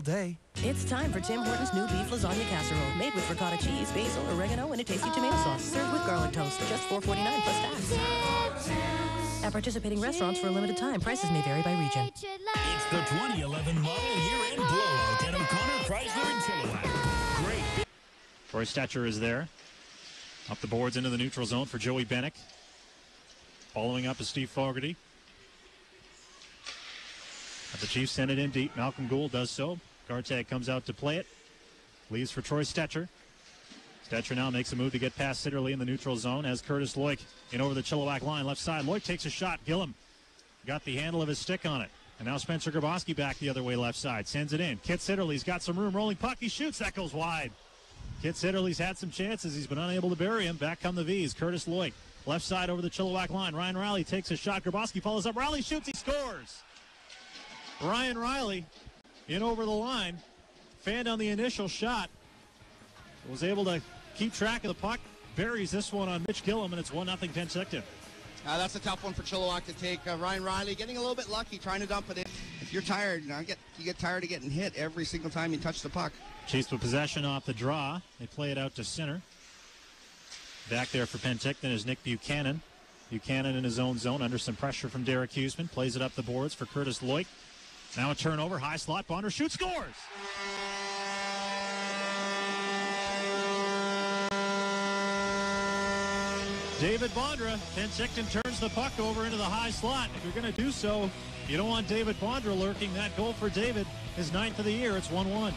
day. It's time for Tim Hortons new beef lasagna casserole, made with ricotta cheese, basil, oregano, and a tasty tomato sauce. Served with garlic toast, just $4.49 plus tax. At participating restaurants for a limited time, prices may vary by region. It's the 2011 model year-end blowout at O'Connor Chrysler in Chilliwack. Great. Troy Stecher is there. Up the boards into the neutral zone for Joey Benik. Following up is Steve Fogarty. But the Chiefs send it in deep. Malcolm Gould does so. Garteig comes out to play it. Leaves for Troy Stecher. Stecher now makes a move to get past Sitterly in the neutral zone as Curtis Loik in over the Chilliwack line, left side. Loik takes a shot. Gillam got the handle of his stick on it. And now Spencer Grabowski back the other way, left side. Sends it in. Kit Sitterly's got some room. Rolling puck. He shoots. That goes wide. Kit Sitterly's had some chances. He's been unable to bury him. Back come the Vees. Curtis Loik. Left side over the Chilliwack line. Ryan Reilly takes a shot. Grabowski follows up. Reilly shoots. He scores. Ryan Reilly in over the line. Fanned on the initial shot. Was able to keep track of the puck. Buries this one on Mitch Gillam, and it's 1 0 Penticton. Uh, that's a tough one for Chilliwack to take. Uh, Ryan Reilly getting a little bit lucky trying to dump it in. If you're tired, you, know, get, you get tired of getting hit every single time you touch the puck. Chiefs with possession off the draw. They play it out to center. Back there for Penticton is Nick Buchanan. Buchanan in his own zone under some pressure from Derek Huseman. Plays it up the boards for Curtis Loik. Now a turnover, high slot. Bondra shoots, scores. David Bondra, Penticton turns the puck over into the high slot. If you're going to do so, you don't want David Bondra lurking. That goal for David, his ninth of the year. It's 1 1.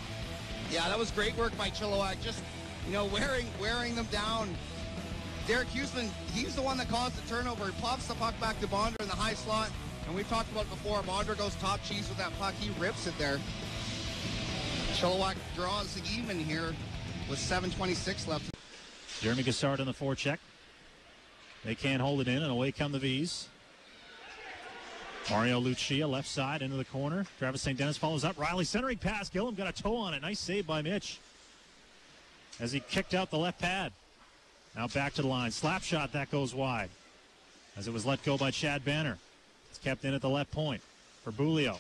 Yeah, that was great work by Chilliwack. Just, you know, wearing wearing them down. Derek Huseman, he's the one that caused the turnover. He plops the puck back to Bondra in the high slot. And we've talked about before, Bondra goes top cheese with that puck. He rips it there. Chilliwack draws the even here with 7.26 left. Jeremy Gassard on the forecheck. They can't hold it in, and away come the Vees. Mario Lucia left side into the corner. Travis St. Denis follows up. Reilly centering pass. Gillam got a toe on it. Nice save by Mitch as he kicked out the left pad. Now back to the line. Slap shot that goes wide as it was let go by Chad Banner. Kept in at the left point for Bulio.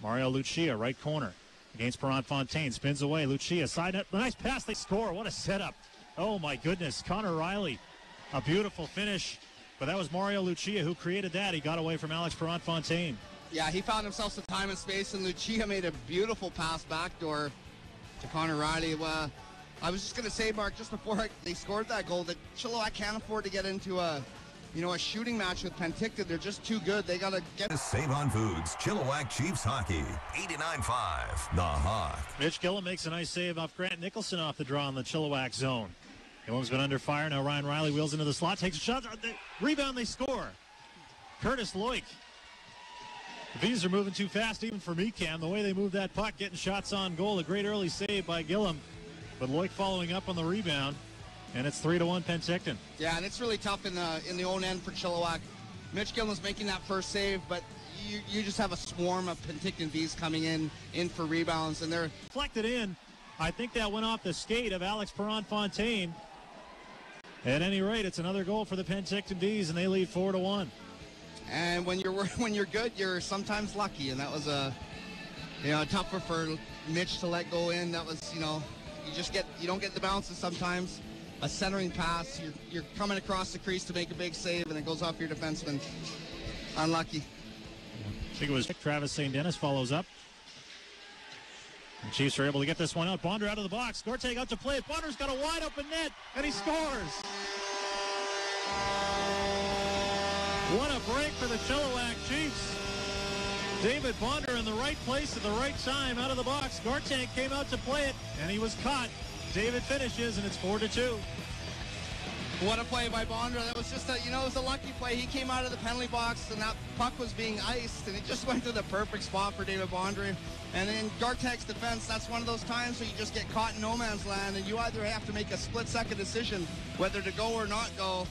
Mario Lucia, right corner against Perron Fontaine. Spins away. Lucia, side net. Nice pass. They score. What a setup. Oh, my goodness. Connor Reilly. A beautiful finish. But that was Mario Lucia who created that. He got away from Alex Perron Fontaine. Yeah, he found himself some time and space, and Lucia made a beautiful pass backdoor to Connor Reilly. Well, I was just going to say, Mark, just before they scored that goal, that Chilliwack can't afford to get into a you know, a shooting match with Penticton. They're just too good. They got to get. Save on Foods, Chilliwack Chiefs Hockey, 89.5, The Hawk. Mitch Gillam makes a nice save off Grant Nicholson off the draw in the Chilliwack zone. Gillam's been under fire. Now Ryan Reilly wheels into the slot, takes a shot. Uh, they, rebound, they score. Curtis Loik. The Vees are moving too fast, even for me, Cam. The way they move that puck, getting shots on goal. A great early save by Gillam. But Loik following up on the rebound. And it's three to one Penticton. Yeah, and it's really tough in the in the own end for Chilliwack. Mitch Gillam's making that first save, but you, you just have a swarm of Penticton Vees coming in in for rebounds, and they're deflected in. I think that went off the skate of Alex Perron Fontaine. At any rate, it's another goal for the Penticton Vees, and they lead four to one. And when you're when you're good, you're sometimes lucky, and that was a you know tougher for Mitch to let go in. That was you know you just get you don't get the bounces sometimes. A centering pass, you're, you're coming across the crease to make a big save, and it goes off your defenseman. Unlucky. I think it was Travis St. Denis follows up. The Chiefs are able to get this one out. Bondra out of the box. Garteig out to play it. Bondra's got a wide open net, and he scores. What a break for the Chilliwack Chiefs. David Bondra in the right place at the right time out of the box. Garteig came out to play it, and he was caught. David finishes, and it's 4 to 2. What a play by Bondra. That was just a, you know, it was a lucky play. He came out of the penalty box and that puck was being iced and it just went to the perfect spot for David Bondra. And in Garteig's defense, that's one of those times where you just get caught in no man's land and you either have to make a split second decision whether to go or not go.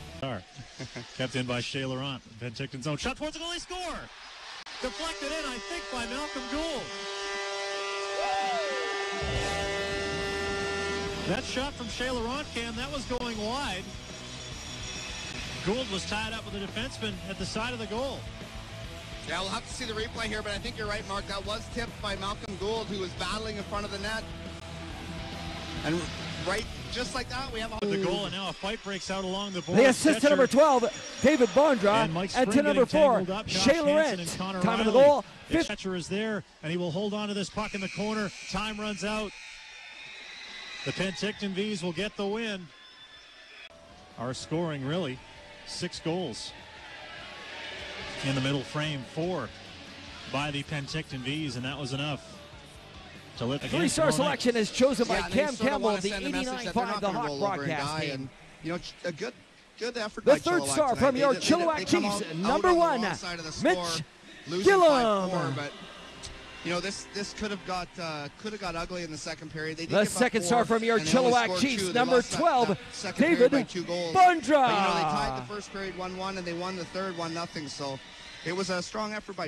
Kept in by Shea Laurent. Penticton's own shot towards the goalie score. Deflected in, I think, by Malcolm Gould. That shot from Shea Laurent, Cam, that was going wide. Gould was tied up with a defenseman at the side of the goal. Yeah, we'll have to see the replay here, but I think you're right, Mark. That was tipped by Malcolm Gould, who was battling in front of the net. And right, just like that, we have a The goal, and now a fight breaks out along the board. The assist to number 12, David Bondra. And Mike And, Spring to number 4, tangled up. Josh Shea Laurent. and Connor Time of the Reilly. goal. The catcher is there, and he will hold on to this puck in the corner. Time runs out. The Penticton Vees will get the win. Our scoring, really, six goals in the middle frame, four by the Penticton Vees, and that was enough to lift again three-star selection is chosen by yeah, and Cam Campbell of the send a 89.5 The Hawk roll broadcast team. and, you know, a good good effort The by third Chilliwack star tonight. from They your did- they- Chilliwack Chiefs, out- out number on one, wrong side of the Mitch score, losing Gillam. 5-4, but you know this this could have got uh, could have got ugly in the second period. They did The second four, star from your Chilliwack Chiefs, two. Number lost that- 12, that David by two goals. Bondra. But, you know they tied the first period one one and they won the third one nothing. So it was a strong effort by